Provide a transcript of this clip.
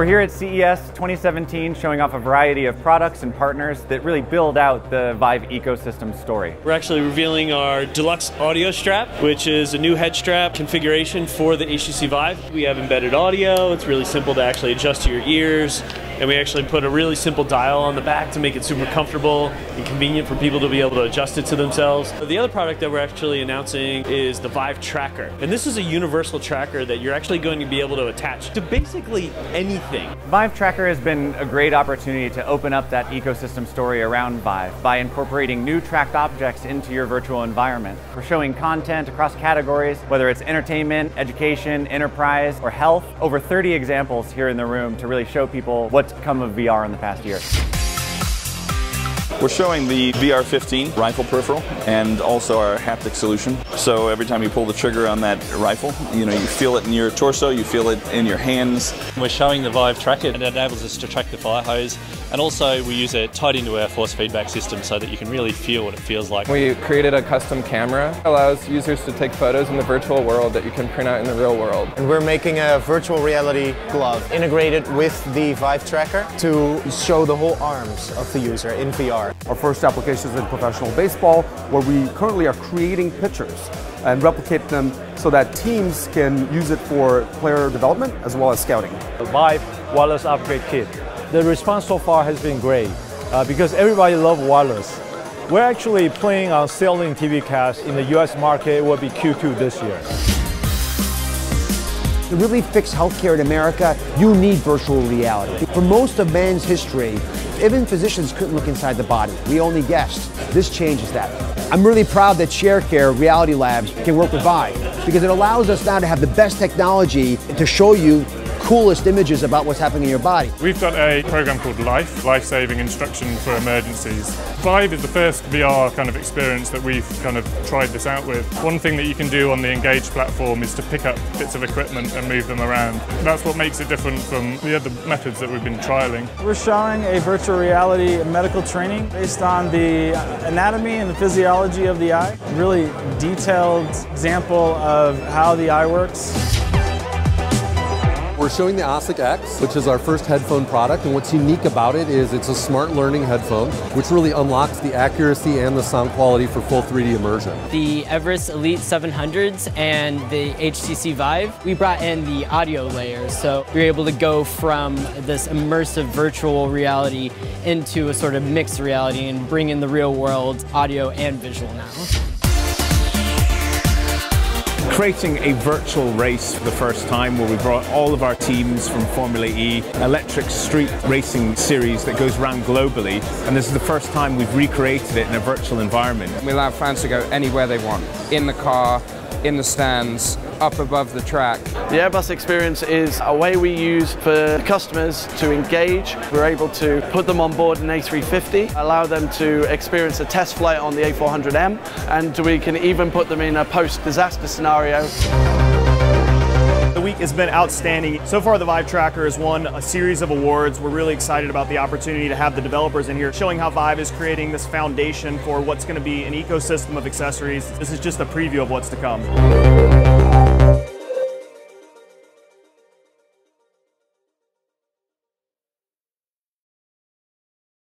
We're here at CES 2017 showing off a variety of products and partners that really build out the Vive ecosystem story. We're actually revealing our deluxe audio strap, which is a new head strap configuration for the HTC Vive. We have embedded audio, it's really simple to actually adjust to your ears, and we actually put a really simple dial on the back to make it super comfortable and convenient for people to be able to adjust it to themselves. The other product that we're actually announcing is the Vive Tracker. And this is a universal tracker that you're actually going to be able to attach to basically anything. Vive Tracker has been a great opportunity to open up that ecosystem story around Vive by incorporating new tracked objects into your virtual environment. We're showing content across categories, whether it's entertainment, education, enterprise, or health. Over 30 examples here in the room to really show people what what's come of VR in the past year. We're showing the VR15 rifle peripheral and also our haptic solution. So every time you pull the trigger on that rifle, you know, you feel it in your torso, you feel it in your hands. We're showing the Vive tracker and it enables us to track the fire hose and also we use it tied into our force feedback system so that you can really feel what it feels like. We created a custom camera. It allows users to take photos in the virtual world that you can print out in the real world. And we're making a virtual reality glove integrated with the Vive tracker to show the whole arms of the user in VR. Our first application is in professional baseball where we currently are creating pictures and replicate them so that teams can use it for player development as well as scouting. The Vive wireless upgrade kit the response so far has been great uh, because everybody loves wireless. We're actually planning on selling TPCAST in the US market. It will be Q2 this year. To really fix healthcare in America, you need virtual reality. For most of man's history, even physicians couldn't look inside the body. We only guessed. This changes that. I'm really proud that ShareCare Reality Labs can work with Vive because it allows us now to have the best technology to show you coolest images about what's happening in your body. We've got a program called Life, Life-Saving Instruction for Emergencies. Vive is the first VR kind of experience that we've kind of tried this out with. One thing that you can do on the Engage platform is to pick up bits of equipment and move them around. That's what makes it different from the other methods that we've been trialing. We're showing a virtual reality medical training based on the anatomy and the physiology of the eye. Really detailed example of how the eye works. We're showing the OSSIC X, which is our first headphone product, and what's unique about it is it's a smart learning headphone, which really unlocks the accuracy and the sound quality for full 3D immersion. The Everest Elite 700s and the HTC Vive, we brought in the audio layers, so we were able to go from this immersive virtual reality into a sort of mixed reality and bring in the real world audio and visual now creating a virtual race for the first time where we brought all of our teams from Formula E, electric street racing series that goes around globally. And this is the first time we've recreated it in a virtual environment. We allow fans to go anywhere they want, in the car, in the stands, up above the track. The Airbus experience is a way we use for customers to engage. We're able to put them on board an A350, allow them to experience a test flight on the A400M, and we can even put them in a post-disaster scenario. The week has been outstanding. So far, the Vive Tracker has won a series of awards. We're really excited about the opportunity to have the developers in here showing how Vive is creating this foundation for what's going to be an ecosystem of accessories. This is just a preview of what's to come.